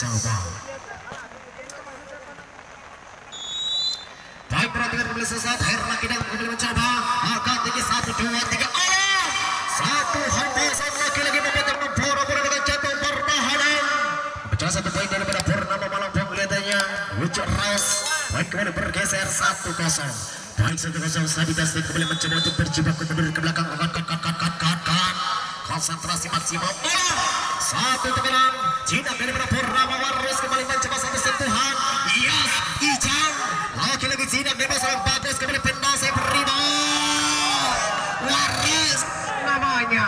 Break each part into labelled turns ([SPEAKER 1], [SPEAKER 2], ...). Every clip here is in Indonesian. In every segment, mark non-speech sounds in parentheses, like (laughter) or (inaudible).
[SPEAKER 1] Baik perhatikan sesaat Herna kembali mencoba. Angkat tinggi satu dua tiga Allah Satu lagi-lagi memboro-boro dengan jatuh pertahanan. Daripada Poin kembali bergeser Baik Dustin kembali mencoba untuk berjibaku mundur ke belakang. Kat kat kat kat kat kat kat Konsentrasi maksimal. Allah Satu tekanan Jinak daripada Purnama Warriors kembali mencoba satu sentuhan. Yes Ijang. Lagi-lagi Jinak dari seorang bagus kembali pendas yang rebound Waris namanya.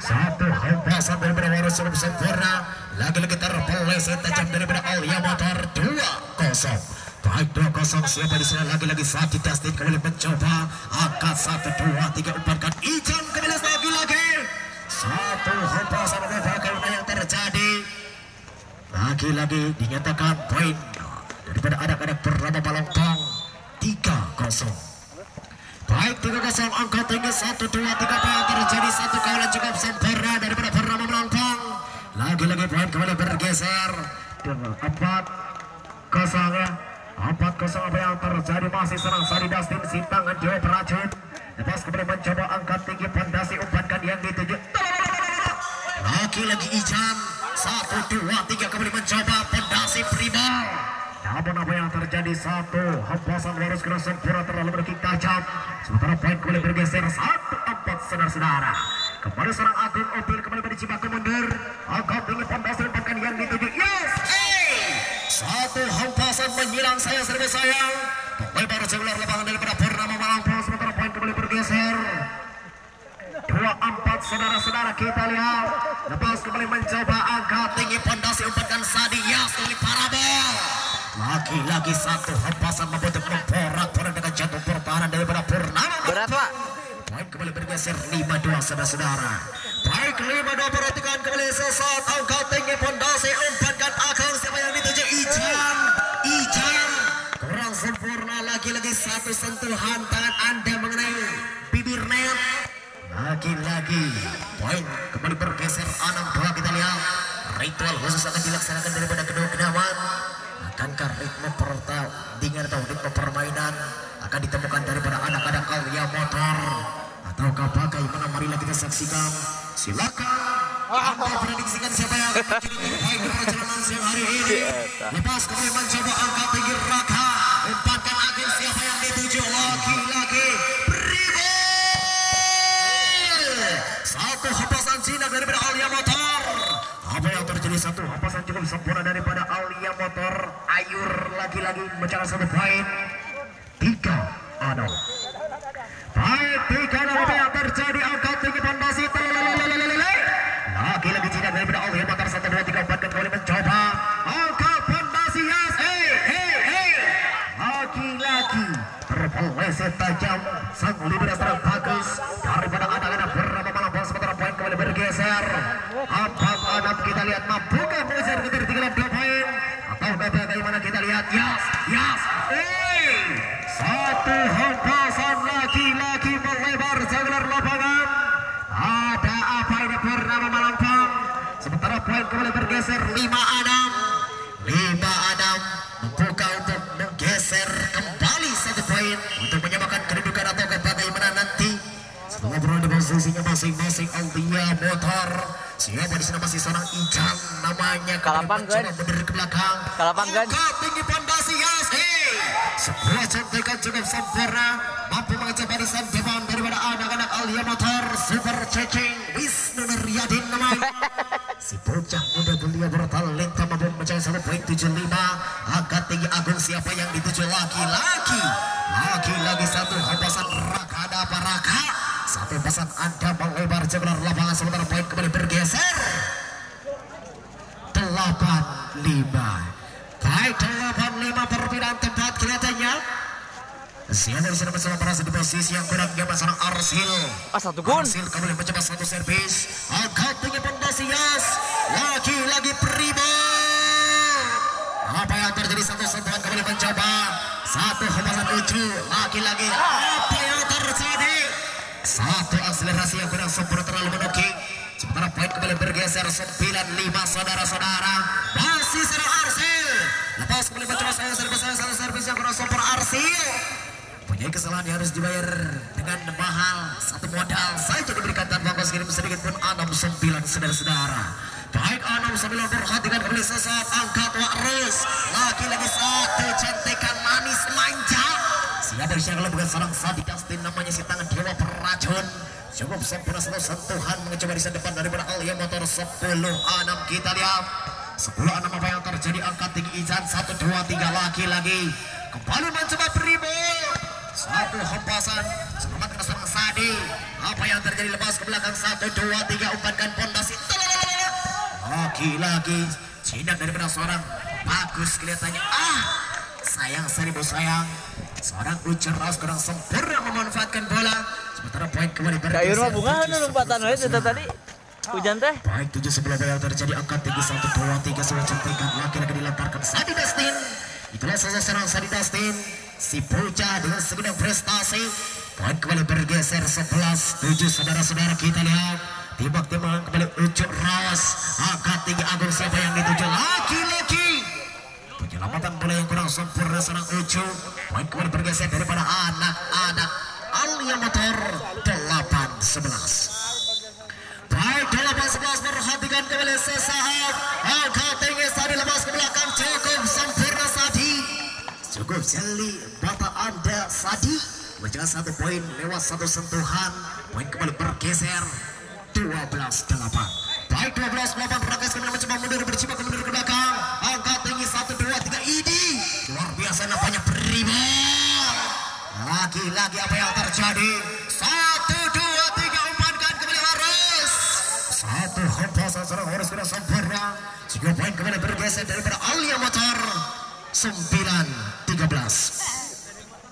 [SPEAKER 1] Satu hempasan daripada Waris sebelum sempurna lagi-lagi terpeleset tajam daripada Alia Motor dua kosong. Baik dua kosong siapa di sana? Lagi-lagi Sati Dustin kembali mencoba. Angkat satu dua tiga empat kan. Kembali lagi-lagi satu hempasan terjadi lagi-lagi dinyatakan poin. Daripada anak-anak bernama Palembang 3-0 Baik 3-0 angka tinggi 1, 2, 3 yang terjadi satu kawalan cukup sempurna daripada bernama Melantang lagi-lagi poin kembali bergeser. Dengan 4 kosong ya. 4 kosong apa yang terjadi? Masih serang Sari Dustin si tangan Dewa Peracun lepas kembali mencoba angkat tinggi pondasi umpankan yang dituju lagi-lagi Ijan satu dua tiga kembali mencoba pondasi prima. Namun apa yang terjadi? Satu hempasan harus kena sempurna terlalu berkik tajam sementara poin kembali bergeser. Satu empat saudara-saudara. Kembali serang Agung Opil kembali pada Cibaku mundur. Agak tinggi pondasi umpankan yang dituju. Yes! Hey! satu hempasan menyilang. Saya serba sayang. Lebar sebelah lapangan daripada Purnama Malampau sementara poin kembali bergeser. Dua empat saudara-saudara kita lihat. Lepas kembali mencoba Sadi Yas dari parabel lagi-lagi satu hempasan membentuk memporak-porak dengan jantung pertahanan daripada Purnama.
[SPEAKER 2] Berat, Pak.
[SPEAKER 1] Poin kembali bergeser 5-2 saudara-saudara. Baik 5-2 perhatikan kembali sesaat angkat tinggi pondasi umpankan akal siapa yang dituju? Ijan Ijan kurang sempurna lagi-lagi satu sentuhan tangan anda mengenai bibir net lagi-lagi poin kembali bergeser 6-2 kita lihat ritual khusus akan dilaksanakan daripada kedua kedawan akankah ritme pertandingan atau ritme permainan akan ditemukan daripada anak-anak Alia Motor. Ataukah bagaimana marilah kita saksikan. Silakan. Anda prediksikan siapa yang akan menjadi di perjalanan siang hari ini? Lepas kembali mencoba angkat tinggi Raka. Umpankan agen siapa yang dituju? Laki-laki Bribel satu hempasan Cina daripada Alia Motor satu hempasan cukup sempurna daripada Alia Motor Ayur lagi-lagi mencatat satu poin. Tiga ada baik tiga apa yang terjadi? Angkat tinggi pondasi lagi-lagi Cina daripada Alia Motor satu dua tiga empat kembali mencoba. Angkat pondasi yes. Hey hey hey lagi-lagi terpeleset tajam. Sang libera serang bagus daripada anak-anak bernama Malambang sementara poin kembali bergeser kita lihat mampukah mengejar ketertinggalan dua poin. Atau bagaimana kita lihat? Yes yes hey satu hempasan lagi-lagi melebar jalan lapangan. Ada apa ini? Bernama Malambang sementara poin kembali bergeser lima Adam. Lima Adam membuka untuk menggeser kembali satu poin untuk menyamakan kedudukan atau bagaimana nanti. Setelah berada di posisinya masing-masing Aldia Motor siapa di sana masih seorang Ijang namanya.
[SPEAKER 2] Kalapan, Gan.
[SPEAKER 1] mundur ke belakang.
[SPEAKER 2] Kalapan.
[SPEAKER 1] Angkat tinggi pondasi yes hey sebuah contekan cukup sempurna mampu mengejar barisan depan daripada anak-anak Alia Motor Super Cecing Wisnu Nuryadin namanya. (laughs) Si bocah muda belia bertalenta mampu mencapai satu poin tujuh lima. Angkat tinggi agung siapa yang dituju? Laki-laki. Laki-lagi satu hempasan raka ada apa raka satu hempasan anda melebar jember lapangan sementara poin kembali bergeser. Delapan lima. Baik delapan lima perpindahan tempat kelihatannya. Siapa yang sudah bersama merasa di posisi yang kurang nyaman seorang Arsil.
[SPEAKER 2] Ah, satu gun.
[SPEAKER 1] Arsil kembali mencoba satu servis. Angkat tinggi pondasi Yas Lagi-lagi Primo. Apa yang terjadi? Satu sentuhan kembali mencoba. Satu hempasan lucu Lagi-lagi Apa yang terjadi Satu akselerasi yang kurang sempurna terlalu menukik. Sementara poin kembali bergeser 9-5 saudara-saudara. Masih serang Arsil. Lepas kembali mencoba saya servis saya servis servis yang kurang super Arsil. Punya kesalahan yang harus dibayar dengan mahal. Satu modal saja diberikan tanpa kos kirim sedikit pun. 69 saudara-saudara. Baik 69 perhatikan kembali sesaat. Angkat Wa'rus lagi-lagi satu manja siapa yang bukan seorang Sadi Justin namanya si tangan dewa peracun cukup sempurna satu sentuhan mencoba di depan daripada Alia Motor 10 6 kita lihat. 10 6 apa yang terjadi? Angkat tinggi Izan. 1 2 3 lagi-lagi kembali mencoba Primo satu hempasan. Selamat kena seorang Sadi apa yang terjadi? Lepas ke belakang. Satu dua tiga umpankan pondasi. Lagi-lagi jinak daripada seorang. Bagus kelihatannya. Ah! Sayang seribu sayang seorang ucer raus kurang sempurna memanfaatkan bola. Sementara poin kembali
[SPEAKER 2] Kayu rumah bunga anu lompatan wae itu tadi. Hujan teh.
[SPEAKER 1] Baik tujuh sebelah yang terjadi angkat tinggi satu dua tiga sudah centekan laki-laki dilantarkan Sadi Dustin itulah saja serang Sadi Dustin si bocah dengan segudang prestasi. Poin kembali bergeser 11 7 saudara-saudara kita lihat. Tibak timbang kembali ujuk rawas angkat bergeser daripada anak-anak Alia Motor 8 11 Baik, delapan sebelas perhatikan kembali sesaat. Angkat tinggi Sadi lepas ke belakang. Cukup sempurna Sadi. Cukup jeli mata anda Sadi. Menjaga satu poin lewat satu sentuhan. Poin kembali bergeser. 12-8 Baik 12-8 Rakas kembali mencoba mundur berjibaku mundur ke belakang Lagi-lagi apa yang terjadi. Satu, dua, tiga Umpankan kembali Harus Satu hempasan serang harus sudah sempurna. Sehingga poin kembali bergeser daripada Alia Motor. 9, 13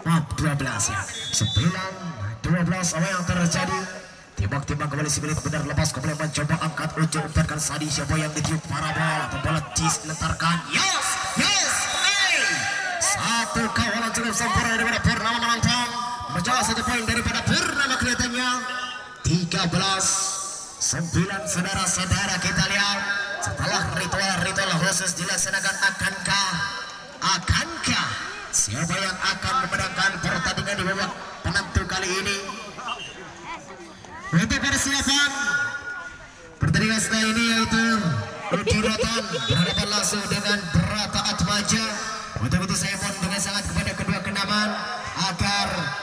[SPEAKER 1] Maaf 12 ya. 9, 12 apa yang terjadi? Timbang-timbang kembali si milik benar lepas kembali mencoba angkat ujung umpankan Sadi siapa yang ditiup parabol atau bola cis letarkan yes yes satu kawalan cukup sempurna daripada Purnama Malantang mencoba satu poin daripada Purnama kelihatannya. 13 sembilan saudara-saudara kita lihat. Setelah ritual-ritual khusus dilaksanakan akankah? Akankah? Siapa yang akan memenangkan pertandingan di babak penentu kali ini? Untuk persiapan pertandingan setelah ini yaitu Rudi Rotan berhadapan langsung dengan Berata Atmaja. Untuk itu saya mohon dengan sangat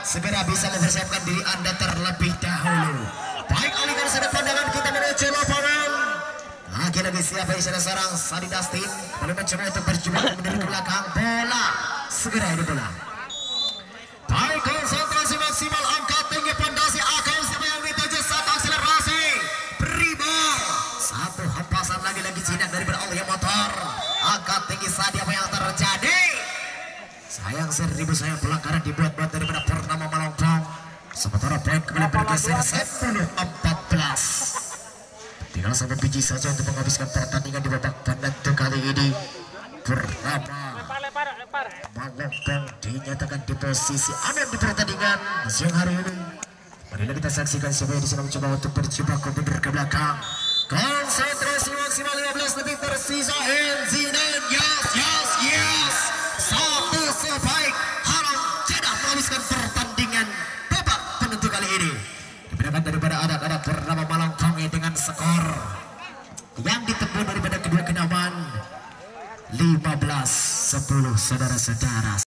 [SPEAKER 1] segera bisa mempersiapkan diri anda terlebih dahulu. Baik alihkan sada pandangan kita menuju lapangan. Lagi-lagi siapa yang sudah serang? Sadi Dustin. Boleh mencoba untuk berjumpa dari belakang. Bola. Segera ini bola. Baik konsentrasi maksimal. Angkat tinggi pondasi. Akan siapa yang dituju satu akselerasi. Prima satu hempasan lagi-lagi jinak dari beralih motor. Angkat tinggi Sadi apa yang terjadi sayang seribu sayang pelanggaran dibuat-buat daripada Purnama Malongpong sementara poin kembali bergeser 10 14 tinggal satu biji saja untuk menghabiskan pertandingan di babak penentu kali ini Purnama. Malongpong dinyatakan di posisi aman di pertandingan siang hari ini. Marilah kita saksikan siapa yang di sana mencoba untuk berjibaku mundur ke belakang. Konsentrasi maksimal 15 detik tersisa. Enzinen, yes, yes, saudara-saudara